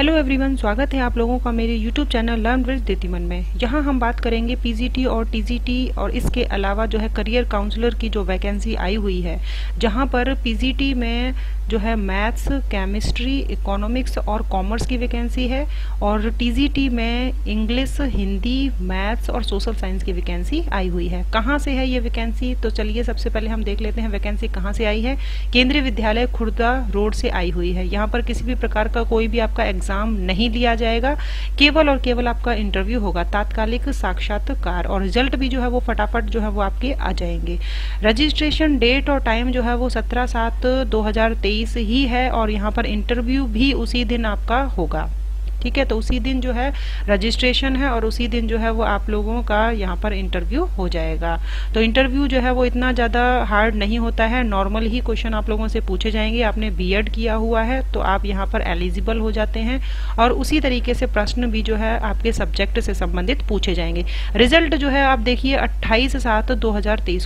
Hello everyone स्वागत है आप लोगों का मेरे यूट्यूब चैनल लर्न विद देतीमन में। यहाँ हम बात करेंगे पीजीटी और टीजीटी और इसके अलावा जो है करियर काउंसलर की जो वैकेंसी आई हुई है, जहाँ पर पीजीटी में जो है मैथ्स केमिस्ट्री इकोनॉमिक्स और कॉमर्स की वैकेंसी है और टीजीटी में इंग्लिश हिंदी मैथ्स और सोशल साइंस की वैकेंसी आई हुई है। कहाँ से है ये वैकेंसी तो चलिए सबसे पहले हम देख लेते हैं वैकेंसी कहाँ से आई है। केंद्रीय विद्यालय खुर्दा रोड से आई हुई है। यहाँ पर किसी भी प्रकार का कोई भी आपका एग्ज़ाम नहीं लिया जाएगा। केवल और केवल आपका इंटरव्यू होगा। तात्कालिक साक्षात्कार और रिज़ल्ट भी जो है वो फटाफट जो है वो आपके आ जाएँगे। रजिस्ट्रेशन डेट और टाइम जो है वो सत्रह सात दो ही है और यहाँ पर इंटरव्यू भी उसी दिन आपका होगा। ठीक है तो उसी दिन जो है रजिस्ट्रेशन है और उसी दिन जो है वो आप लोगों का यहाँ पर इंटरव्यू हो जाएगा। तो इंटरव्यू जो है वो इतना ज़्यादा हार्ड नहीं होता है। नॉर्मल ही क्वेश्चन आप लोगों से पूछे जाएँगे, आपने बी किया हुआ है तो आप यहाँ पर एलिजिबल हो जाते हैं और उसी तरीके से प्रश्न भी जो है आपके सब्जेक्ट से संबंधित पूछे जाएँगे। रिज़ल्ट जो है, आप देखिए, अट्ठाईस सात दो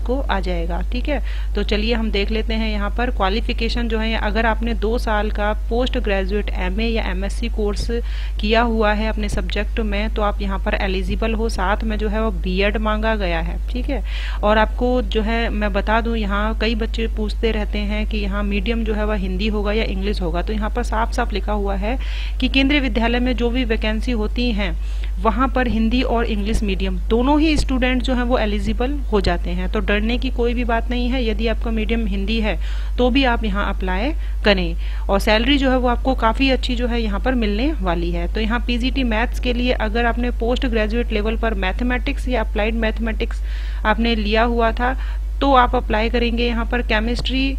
को आ जाएगा, ठीक है? तो चलिए हम देख लेते हैं यहाँ पर क्वालिफिकेशन जो है, अगर आपने दो साल का पोस्ट ग्रेजुएट एमए या एमएससी कोर्स किया हुआ है अपने सब्जेक्ट में तो आप यहाँ पर एलिजिबल हो। साथ में जो है वो बीएड मांगा गया है, ठीक है? और आपको जो है, मैं बता दूँ, यहाँ कई बच्चे पूछते रहते हैं कि यहाँ मीडियम जो है वह हिंदी होगा या इंग्लिश होगा। तो यहाँ पर साफ़ साफ़ लिखा हुआ है कि केंद्रीय विद्यालय में जो भी वैकेंसी होती हैं, वहाँ पर हिंदी और इंग्लिश मीडियम दोनों ही स्टूडेंट जो हैं वो एलिजिबल हो जाते हैं। तो डरने की कोई भी बात नहीं है, यदि आपका मीडियम हिंदी है तो भी आप यहाँ अप्लाई करें। और सैलरी जो है वो आपको काफ़ी अच्छी जो है यहाँ पर मिलने वाली है। तो यहाँ पीजीटी मैथ्स के लिए अगर आपने पोस्ट ग्रेजुएट लेवल पर मैथमेटिक्स या अप्लाइड मैथमेटिक्स आपने लिया हुआ था तो आप अप्लाई करेंगे। यहाँ पर केमिस्ट्री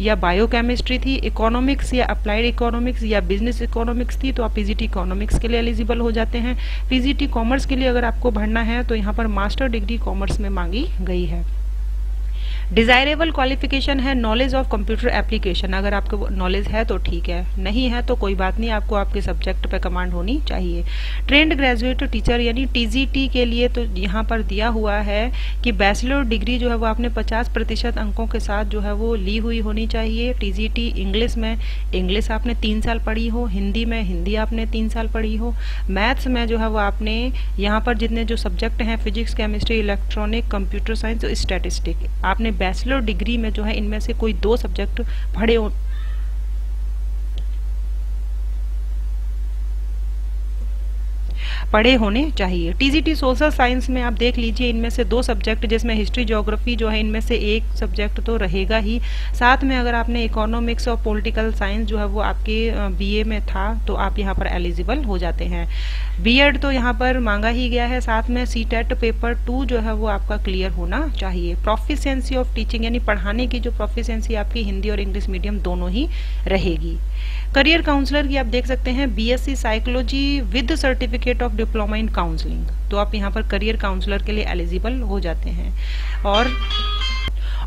या बायोकेमिस्ट्री थी इकोनॉमिक्स या अप्लाइड इकोनॉमिक्स या बिज़नेस इकोनॉमिक्स थी तो आप पीजीटी इकोनॉमिक्स के लिए एलिजिबल हो जाते हैं। पीजीटी कॉमर्स के लिए अगर आपको भरना है तो यहाँ पर मास्टर डिग्री कॉमर्स में मांगी गई है। डिजायरेबल क्वालिफिकेशन है नॉलेज ऑफ़ कंप्यूटर एप्लीकेशन अगर आपको नॉलेज है तो ठीक है, नहीं है तो कोई बात नहीं, आपको आपके सब्जेक्ट पे कमांड होनी चाहिए। ट्रेंड ग्रेजुएट टीचर यानी टीजीटी के लिए तो यहाँ पर दिया हुआ है कि बैचलर डिग्री जो है वो आपने 50 प्रतिशत अंकों के साथ जो है वो ली हुई होनी चाहिए। टीजीटी इंग्लिश में इंग्लिश आपने तीन साल पढ़ी हो, हिंदी में, हिंदी आपने तीन साल पढ़ी हो। मैथ्स में जो है वो आपने यहाँ पर जितने जो सब्जेक्ट हैं physics chemistry electronic computer science statistic आपने बैचलर डिग्री में जो है इनमें से कोई दो सब्जेक्ट पढ़े पढ़े होने चाहिए। टीजीटी सोशल साइंस में आप देख लीजिए, इनमें से दो सब्जेक्ट जिसमें हिस्ट्री ज्योग्राफी जो है, इनमें से एक सब्जेक्ट तो रहेगा ही। साथ में अगर आपने इकोनॉमिक्स और पॉलिटिकल साइंस जो है, वो आपके बीए में था तो आप यहाँ पर एलिजिबल हो जाते हैं। बीएड तो यहाँ पर मांगा ही गया है। साथ में सी पेपर टू जो है, वो आपका क्लियर होना चाहिए। प्रोफिशिएंसी ऑफ़ टीचिंग यानी पढ़ाने की जो प्रोफिशिएंसी आपकी हिंदी और इंग्लिश मीडियम दोनों ही रहेगी। करियर काउंसलर की आप देख सकते हैं। BSc psychology with certificate of diploma in counselling तो आप यहाँ पर करियर काउंसलर के लिए एलिजिबल हो जाते हैं। और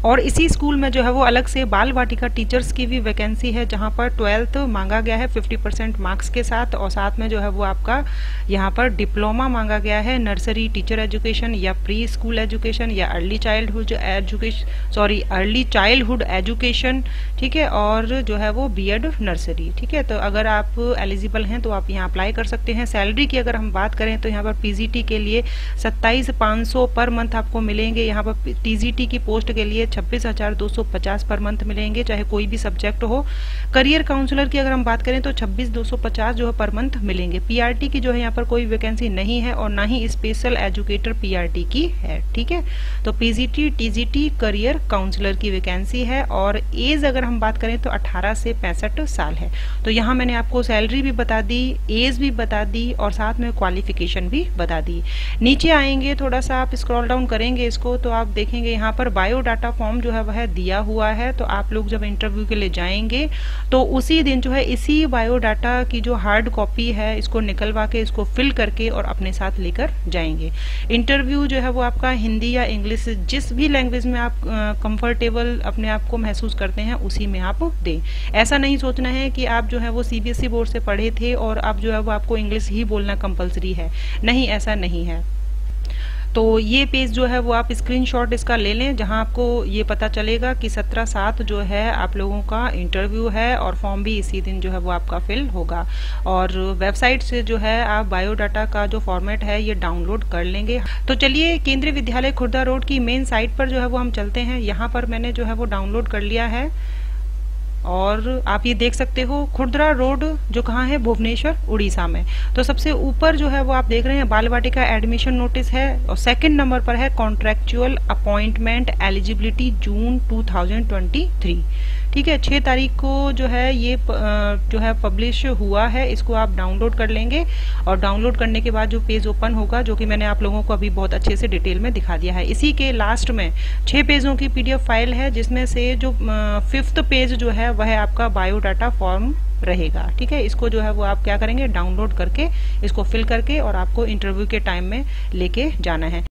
और इसी स्कूल में जो है वो अलग से बाल वाटिका टीचर्स की भी वैकेंसी है, जहाँ पर ट्वेल्थ मांगा गया है 50 परसेंट मार्क्स के साथ और साथ में जो है वो आपका यहाँ पर डिप्लोमा मांगा गया है, नर्सरी, टीचर एजुकेशन या प्री स्कूल एजुकेशन या early childhood education sorry, early childhood education, ठीक है, और जो है वो बी नर्सरी, ठीक है। तो अगर आप एलिजिबल हैं तो आप यहाँ अप्लाई कर सकते हैं। सैलरी की अगर हम बात करें तो यहाँ पर पीजीटी के लिए सत्ताईस पर मंथ आपको मिलेंगे। यहाँ पर टीजीटी की पोस्ट के लिए छब्बीस हज़ार दो सौ पचास पर मंथ मिलेंगे, चाहे कोई भी सब्जेक्ट हो। करियर काउंसलर की अगर हम बात करें तो छब्बीस दो सौ पचास जो है पर मंथ मिलेंगे। पीआरटी की जो है यहाँ पर कोई वैकेंसी नहीं है और ना ही स्पेशल एजुकेटर पीआरटी की है, ठीक है? तो पीजीटी टीजीटी करियर काउंसलर की वैकेंसी है और एज अगर हम बात करें तो अठारह से पैंसठ साल है। तो यहाँ मैंने आपको सैलरी भी बता दी एज भी बता दी और साथ में क्वालिफिकेशन भी बता दी। नीचे आएँगे, थोड़ा सा आप स्क्रॉल डाउन करेंगे इसको तो आप देखेंगे यहाँ पर बायोडाटा फॉर्म जो है वह दिया हुआ है तो आप लोग जब इंटरव्यू के लिए जाएँगे तो उसी दिन जो है इसी बायोडाटा की जो हार्ड कॉपी है, इसको निकलवा के, इसको फिल करके और अपने साथ लेकर जाएँगे। इंटरव्यू जो है वो आपका हिंदी या इंग्लिश जिस भी लैंग्वेज में आप कंफर्टेबल अपने आप को महसूस करते हैं, उसी में आप दें। ऐसा नहीं सोचना है कि आप जो है वो सीबीएसई बोर्ड से पढ़े थे और अब जो है वो आपको इंग्लिश ही बोलना कंपलसरी है। नहीं, ऐसा नहीं है। तो ये पेज जो है वो आप स्क्रीनशॉट इसका ले लें, जहाँ आपको ये पता चलेगा कि सत्रह सात जो है आप लोगों का इंटरव्यू है और फॉर्म भी इसी दिन जो है वो आपका फिल होगा। और वेबसाइट से जो है आप बायोडाटा का जो फॉर्मेट है, ये डाउनलोड कर लेंगे। तो चलिए, केंद्रीय विद्यालय खुर्दा रोड की मेन साइट पर जो है वो हम चलते हैं। यहाँ पर मैंने जो है वो डाउनलोड कर लिया है। और आप ये देख सकते हो खुर्दरा रोड जो कहाँ है, भुवनेश्वर, उड़ीसा में। तो सबसे ऊपर जो है वो आप देख रहे हैं, बाल वाटिका एडमिशन नोटिस है और सेकंड नंबर पर है कॉन्ट्रेक्चुअल अपॉइंटमेंट एलिजिबिलिटी जून 2023 ठीक है, छह तारीख को जो है ये जो है पब्लिश हुआ है, इसको आप डाउनलोड कर लेंगे और डाउनलोड करने के बाद जो पेज ओपन होगा, जो कि मैंने आप लोगों को अभी बहुत अच्छे से डिटेल में दिखा दिया है। इसी के लास्ट में छह पेजों की पीडीएफ फ़ाइल है, जिसमें से जो फिफ्थ पेज जो है, वह आपका बायोडाटा फॉर्म रहेगा। ठीक है, इसको जो है वो आप क्या करेंगे डाउनलोड करके, इसको फिल करके और आपको इंटरव्यू के टाइम में लेके जाना है।